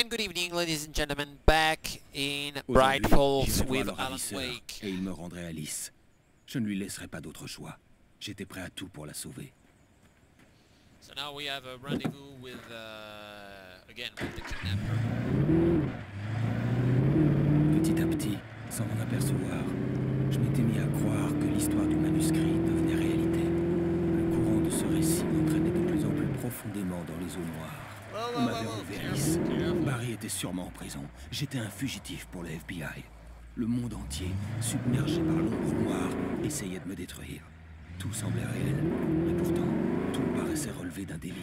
And good evening, ladies and gentlemen, back in Bright Falls with Alan Wake. Et il me rendrait Alice. Je ne lui laisserai pas d'autre choix. J'étais prêt à tout pour la sauver. So now we have a rendezvous with, uh, again, with the kidnapper. Petit à petit, sans m'en apercevoir, je m'étais mis à croire que l'histoire du manuscrit devenait réalité. Le courant de ce récit m'entraînait de plus en plus profondément dans les eaux noires. On était sûrement en prison. J'étais un fugitif pour le FBI. Le monde entier, submergé par l'ombre noire, essayait de me détruire. Tout semblait réel, mais pourtant, tout paraissait relever d'un délire.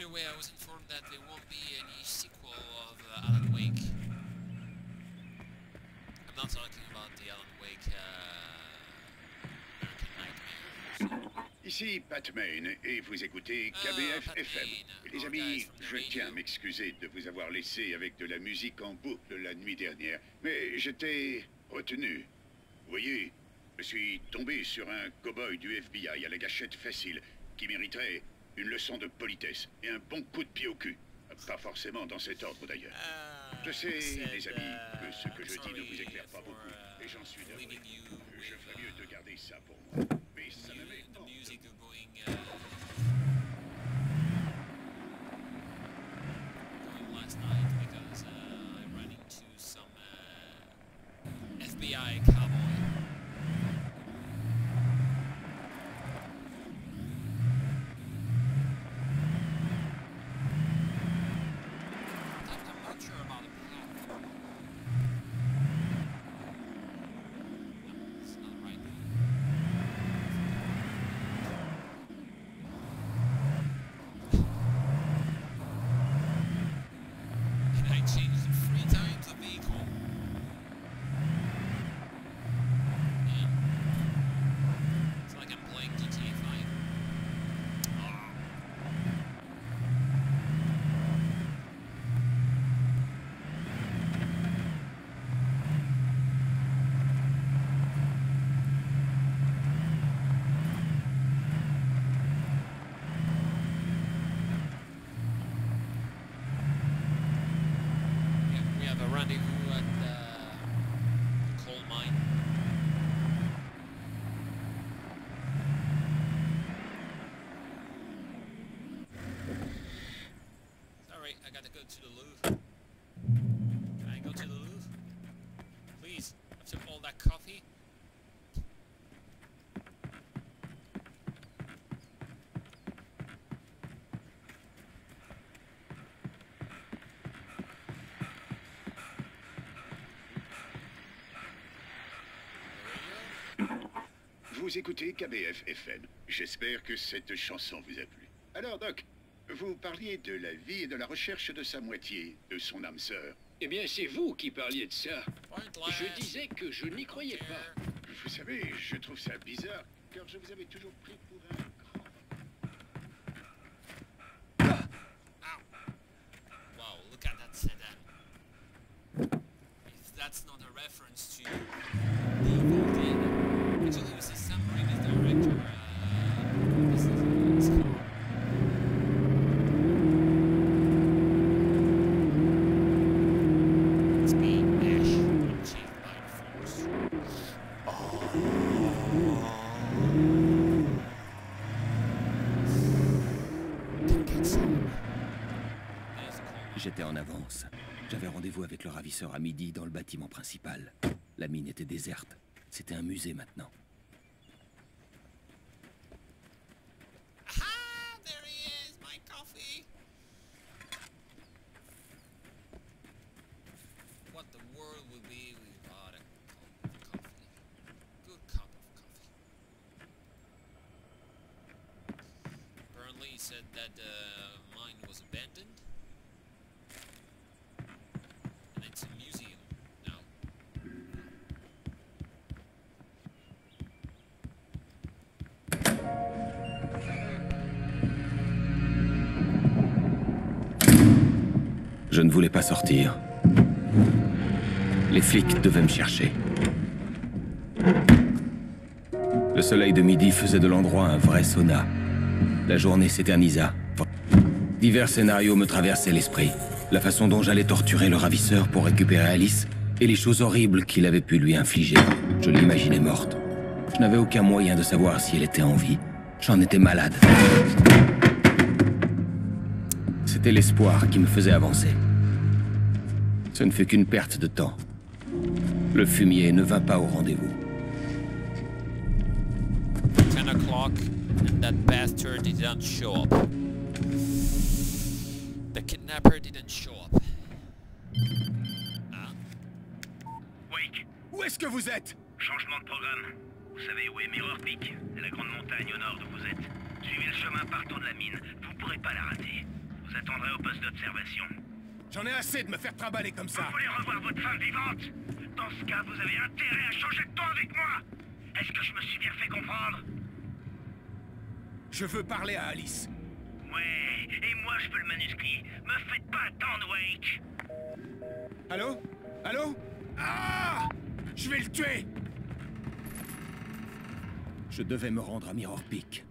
The way, I was informed that there won't be any sequel of uh, Alan Wake. I'm not talking about the Alan Wake uh, American Nightmare. Ici Pat Main, et vous écoutez Ah, KBF FM. Main, Les amis, je tiens à m'excuser de vous avoir laissé avec de la musique en boucle la nuit dernière, mais j'étais retenu. Vous voyez, je suis tombé sur un cow-boy du FBI à la gâchette facile, qui mériterait une leçon de politesse et un bon coup de pied au cul. Pas forcément dans cet ordre d'ailleurs. Uh, Je sais, les amis, que ce que je dis ne vous éclaire pas beaucoup, et j'en suis you Je ferais mieux de garder ça pour moi. Mais ça you- m'avait the hors de music going, uh, going last night because uh, I ran into some uh, FBI cowboy. I'm not sure about the platform. No, it's not right. Can I change the free time to vehicle? Yeah. It's like I'm playing GTA 5. Ah. Yeah, we have a rendezvous at the coal mine. Sorry, I gotta go to the Louvre. Can I go to the Louvre? Please, after all that coffee. Vous écoutez KBF FM. J'espère que cette chanson vous a plu. Alors, Doc, vous parliez de la vie et de la recherche de sa moitié, de son âme sœur. Eh bien, c'est vous qui parliez de ça. Je disais que je n'y croyais pas. Vous savez, je trouve ça bizarre, car je vous avais toujours pris J'étais en avance. J'avais rendez-vous avec le ravisseur à midi dans le bâtiment principal. La mine était déserte. C'était un musée maintenant. Voulais pas sortir. Les flics devaient me chercher. Le soleil de midi faisait de l'endroit un vrai sauna. La journée s'éternisa. Divers scénarios me traversaient l'esprit. La façon dont j'allais torturer le ravisseur pour récupérer Alice et les choses horribles qu'il avait pu lui infliger. Je l'imaginais morte. Je n'avais aucun moyen de savoir si elle était en vie. J'en étais malade. C'était l'espoir qui me faisait avancer. Ce ne fut qu'une perte de temps. Le fumier ne vint pas au rendez-vous. 10 o'clock and that bastard didn't show up. The kidnapper didn't show up. Ah, Wake, Où est-ce que vous êtes? Changement de programme. Vous savez où est Mirror Peak? C'est la grande montagne au nord d'où vous êtes. Suivez le chemin partant de la mine. Vous pourrez pas la rater. Vous attendrez au poste d'observation. J'en ai assez de me faire trimballer comme ça. Vous voulez revoir votre femme vivante Dans ce cas, vous avez intérêt à changer de ton avec moi Est-ce que je me suis bien fait comprendre Je veux parler à Alice. Ouais, et moi je veux le manuscrit. Me faites pas attendre, Wake Allô? Allô? Ah Je vais le tuer Je devais me rendre à Mirror Peak.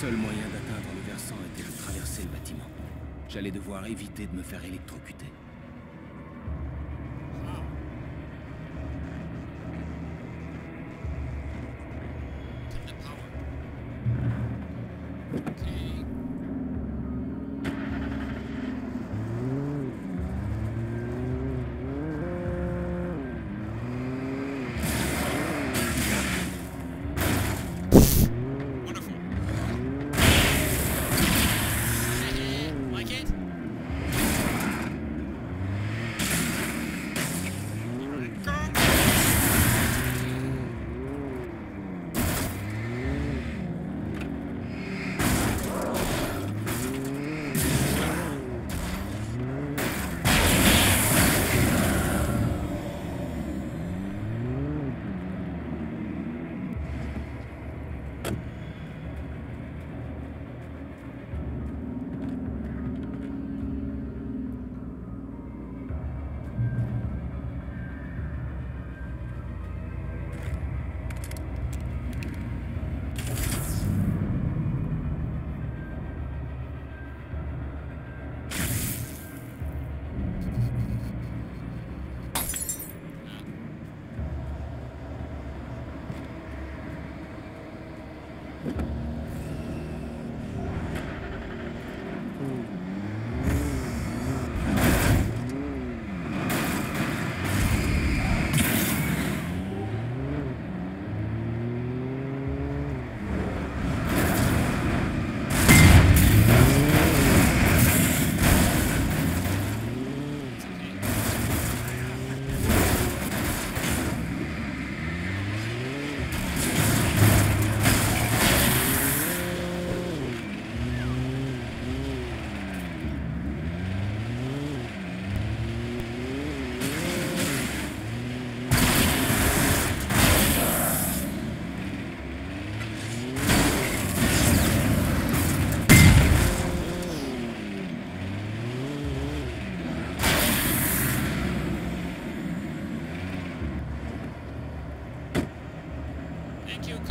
Seul moyen d'atteindre le versant était de traverser le bâtiment. J'allais devoir éviter de me faire électrocuter.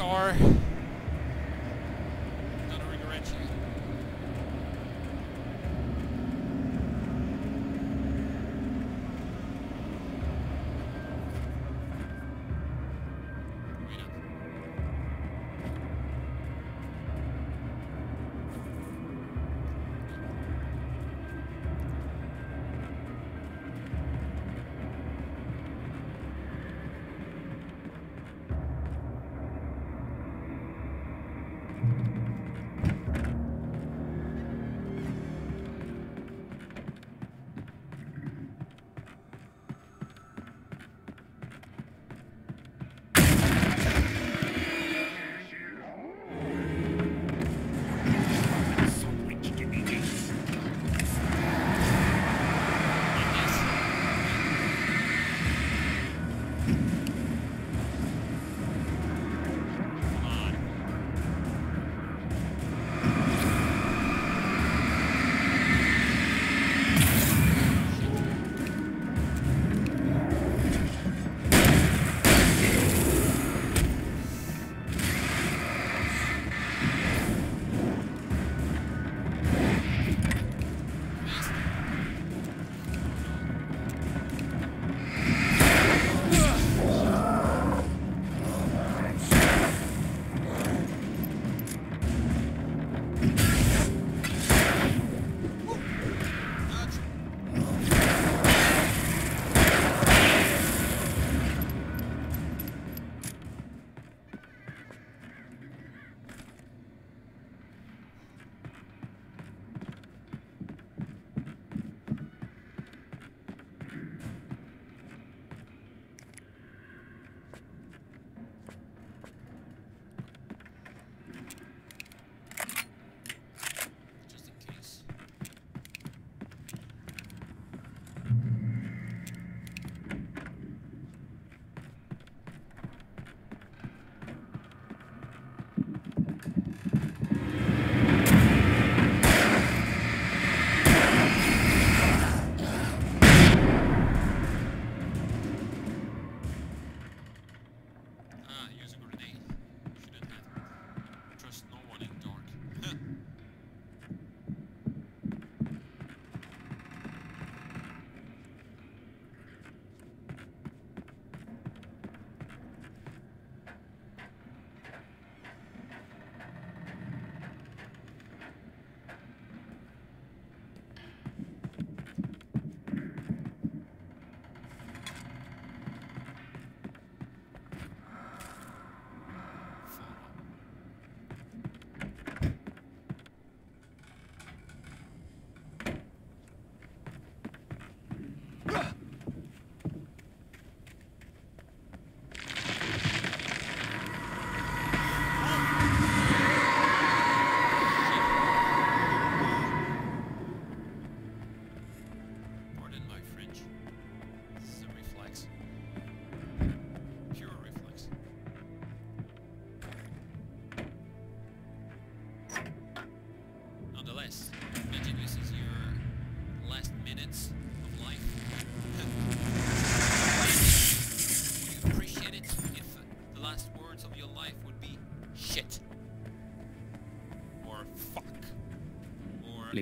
star.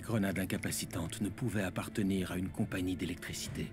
grenade incapacitante ne pouvait appartenir à une compagnie d'électricité.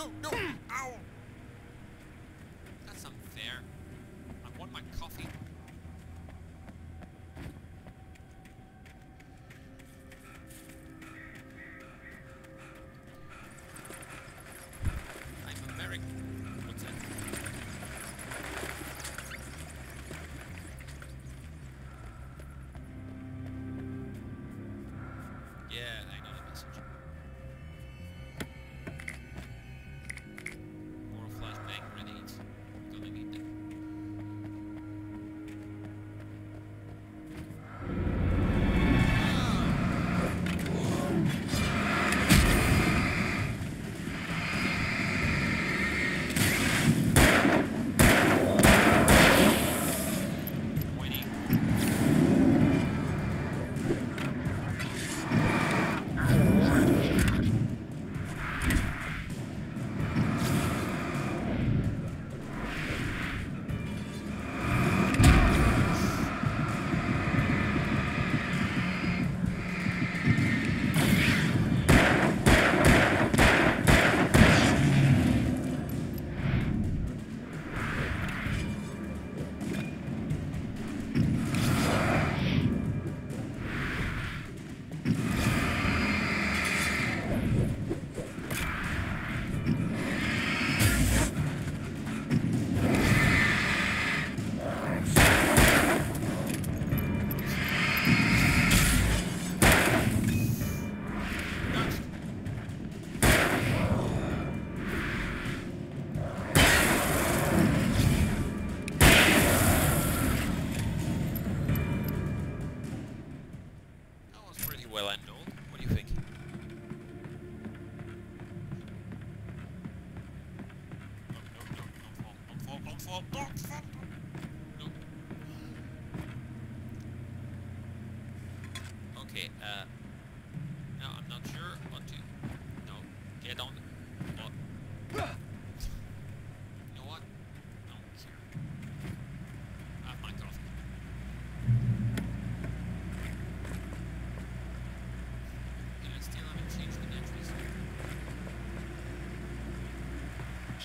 no, no.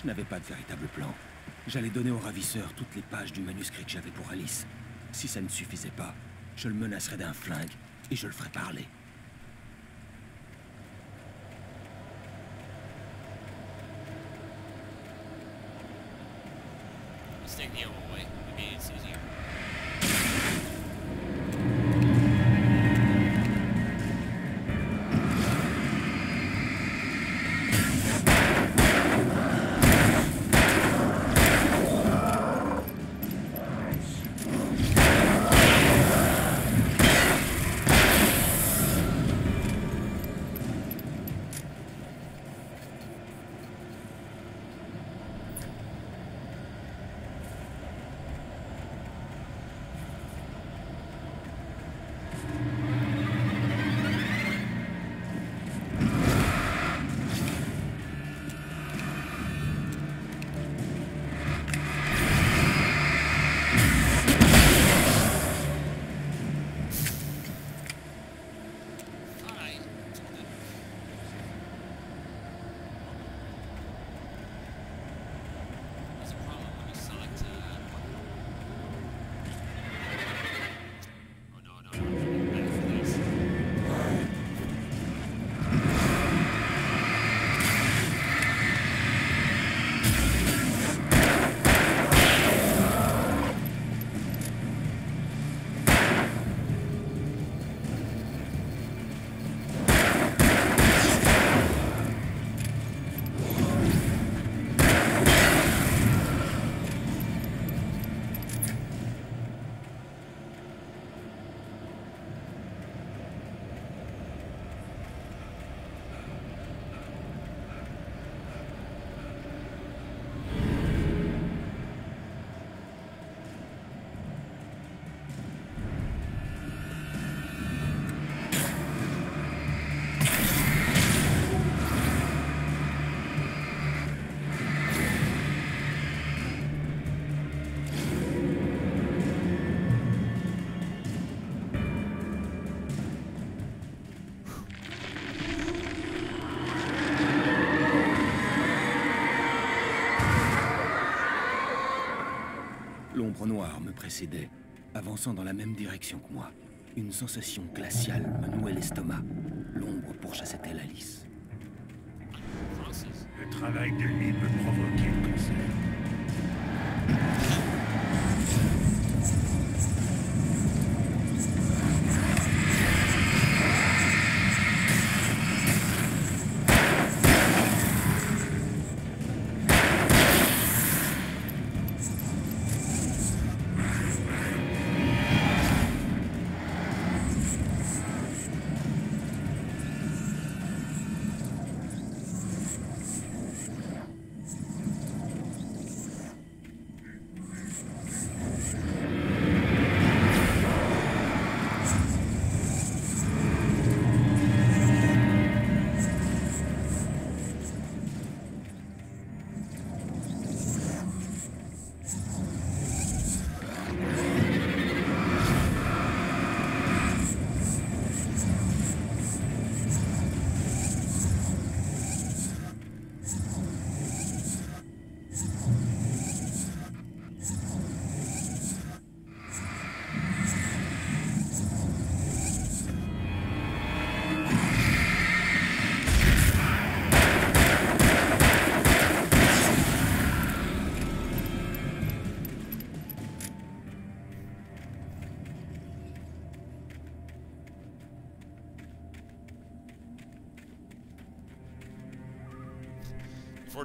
Je n'avais pas de véritable plan. J'allais donner au ravisseur toutes les pages du manuscrit que j'avais pour Alice. Si ça ne suffisait pas, je le menacerais d'un flingue et je le ferais parler. L'ombre noire me précédait, avançant dans la même direction que moi. Une sensation glaciale me nouait l'estomac. L'ombre pourchassait-elle Alice Francis. Le travail de nuit peut provoquer le cancer.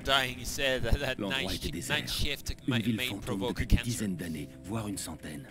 Dying, he said that, night, shift Une ville fantôme depuis des dizaines d'années, voire une centaine.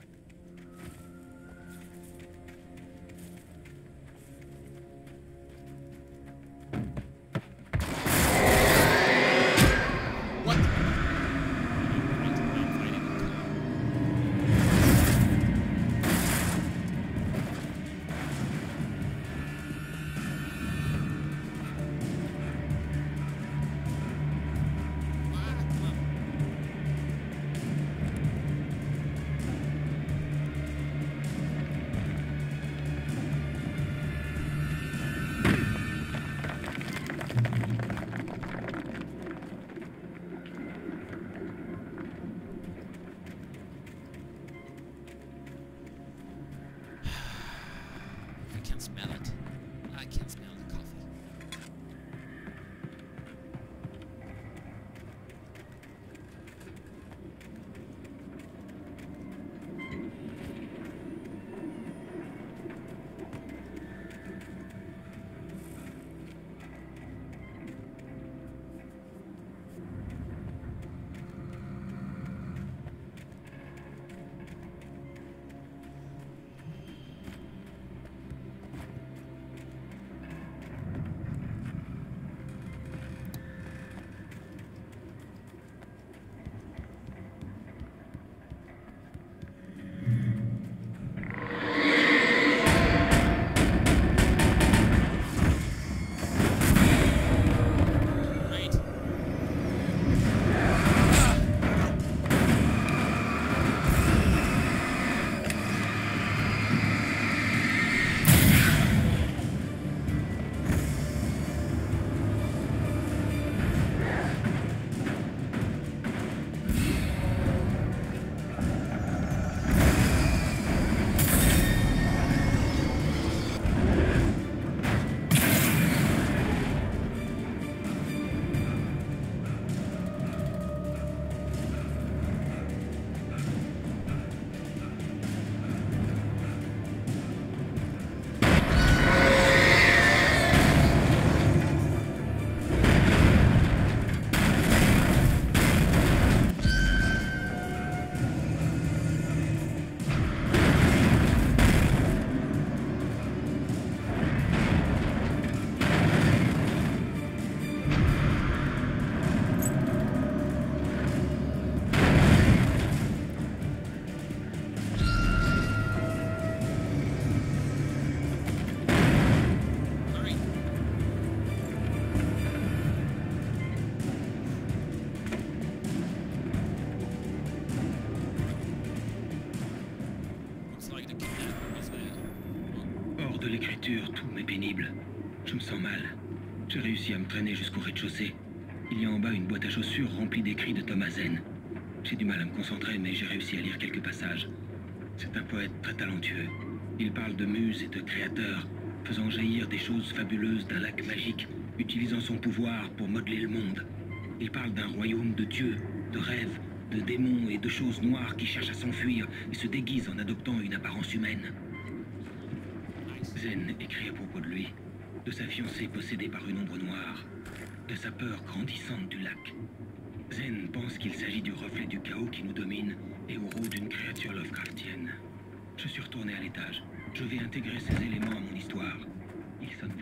Jusqu'au rez-de-chaussée. Il y a en bas une boîte à chaussures remplie d'écrits de Thomas Zen. J'ai du mal à me concentrer, mais j'ai réussi à lire quelques passages. C'est un poète très talentueux. Il parle de muses et de créateurs, faisant jaillir des choses fabuleuses d'un lac magique, utilisant son pouvoir pour modeler le monde. Il parle d'un royaume de dieux, de rêves, de démons et de choses noires qui cherchent à s'enfuir et se déguisent en adoptant une apparence humaine. Zen écrit à propos de lui, de sa fiancée possédée par une ombre noire, sa peur grandissante du lac. Zen pense qu'il s'agit du reflet du chaos qui nous domine et au roue d'une créature Lovecraftienne. Je suis retourné à l'étage. Je vais intégrer ces éléments à mon histoire. Ils sonnent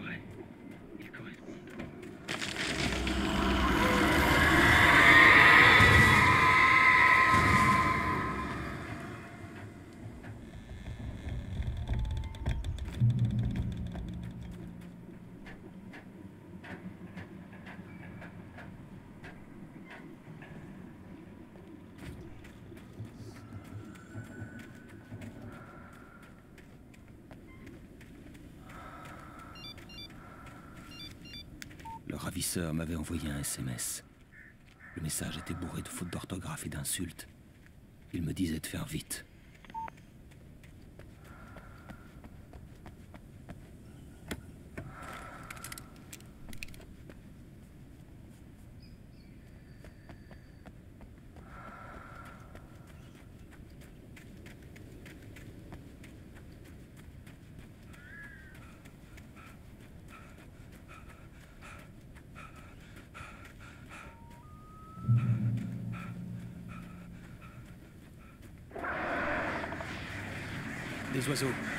M'avait envoyé un SMS. Le message était bourré de fautes d'orthographe et d'insultes. Il me disait de faire vite. ましょう。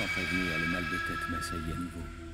Sans prévenir, le mal de tête m'assaillit à nouveau.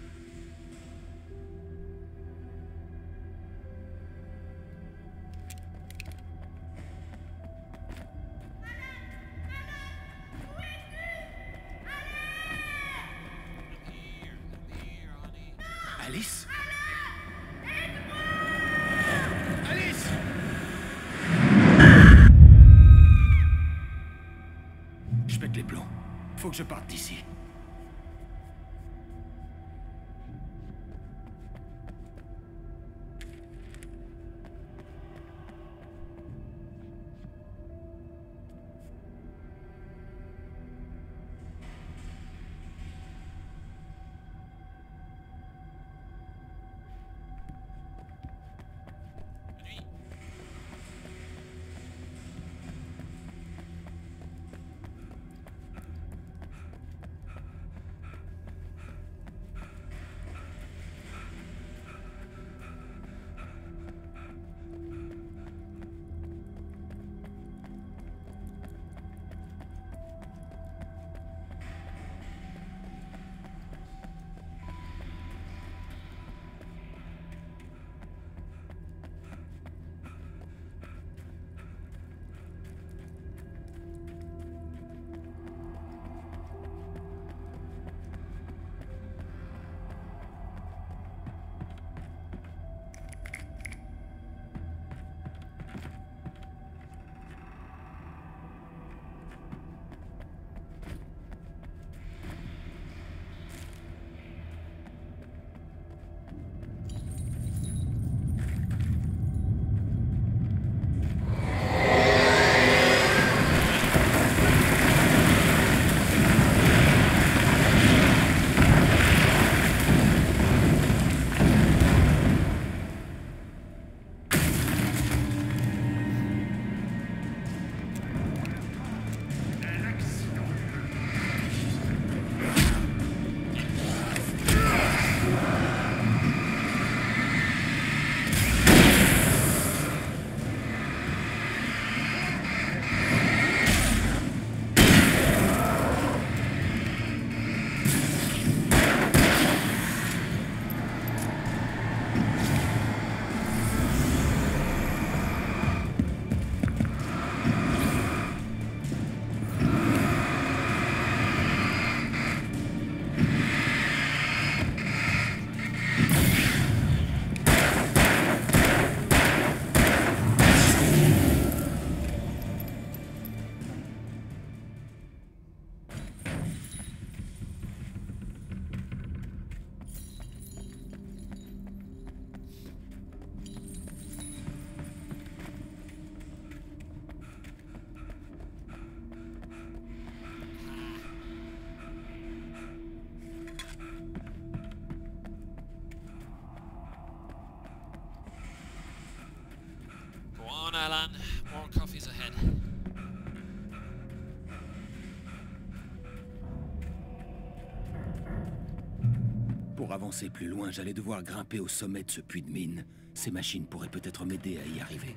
Plus loin, j'allais devoir grimper au sommet de ce puits de mine. Ces machines pourraient peut-être m'aider à y arriver.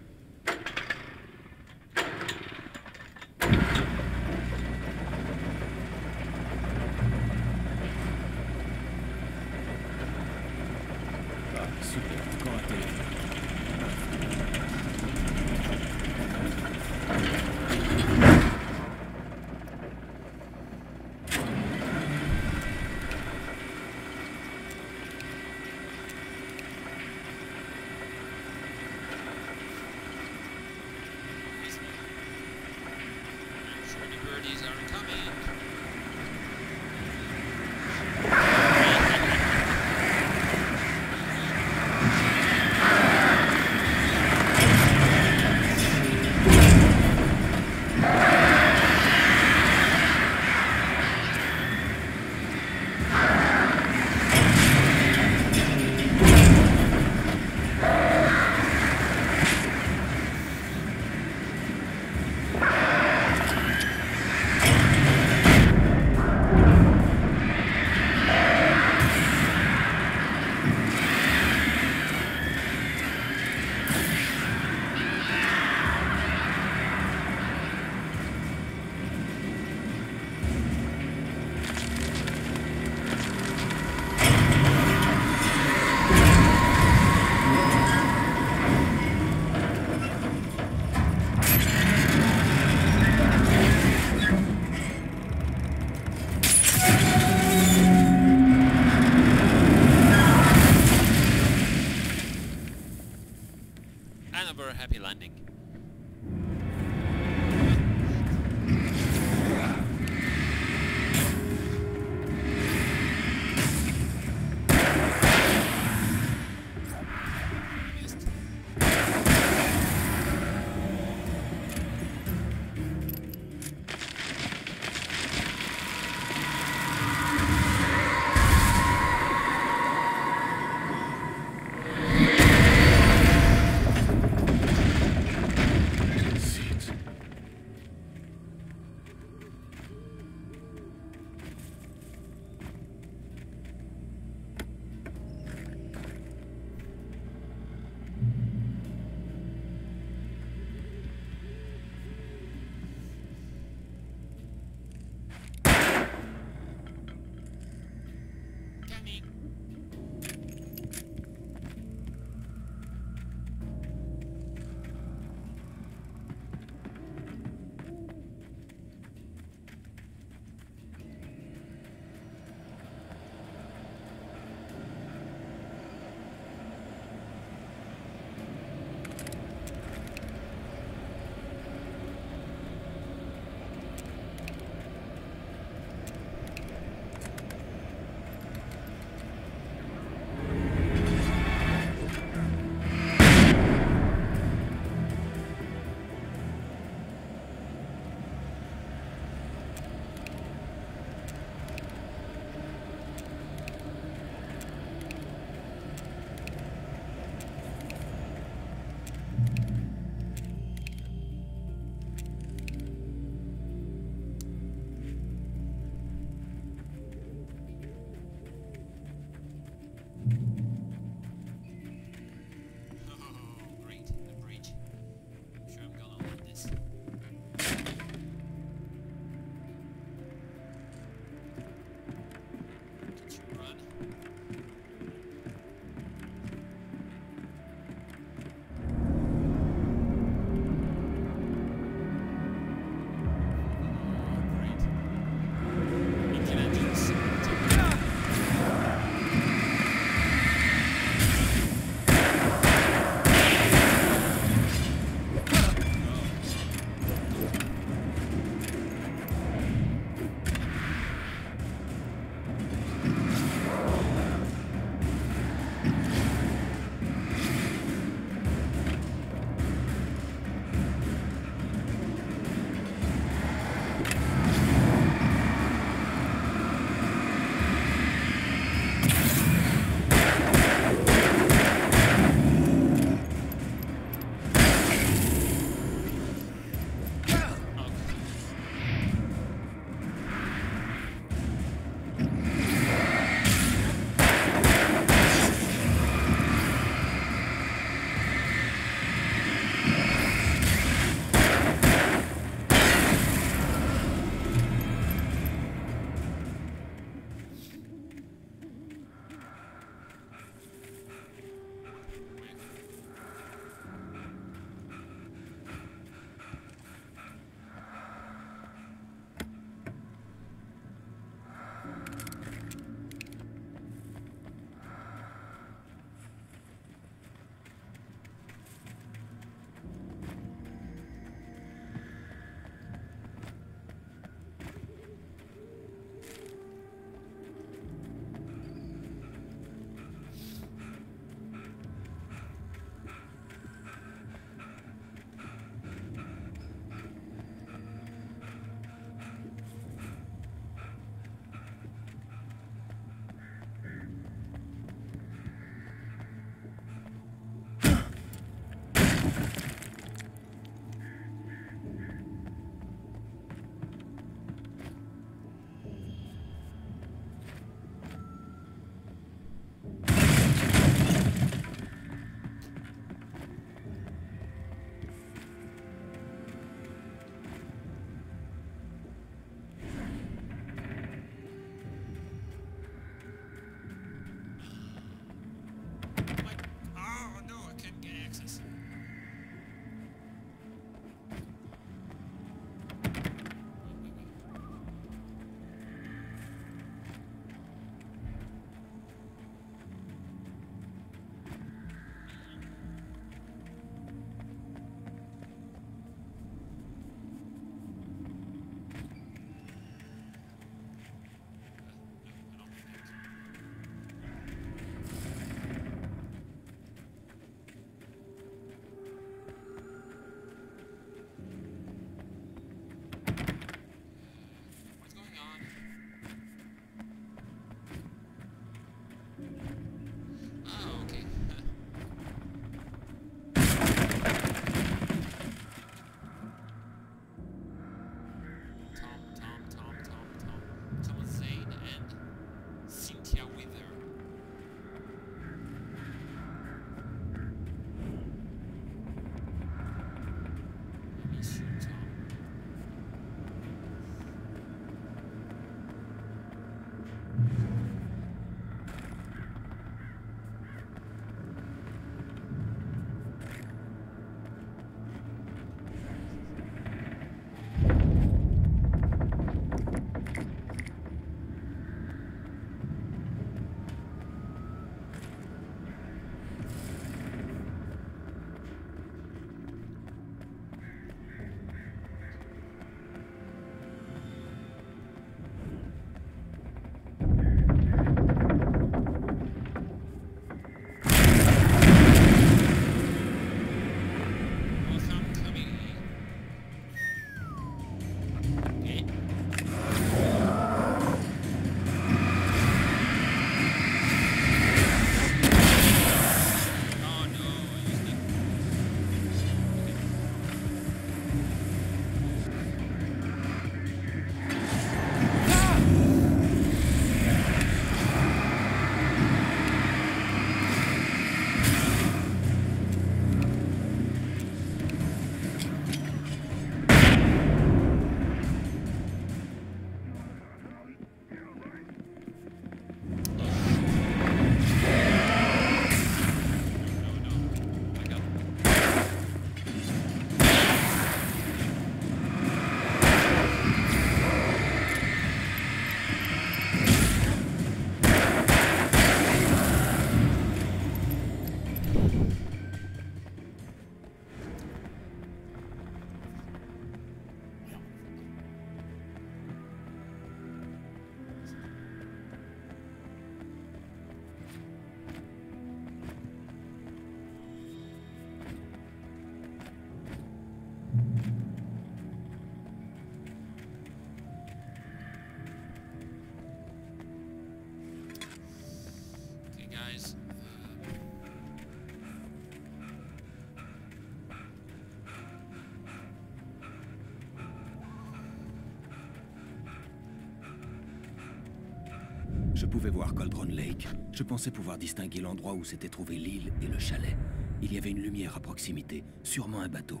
Je pouvais voir Coldron Lake. Je pensais pouvoir distinguer l'endroit où s'étaient trouvée l'île et le chalet. Il y avait une lumière à proximité, sûrement un bateau.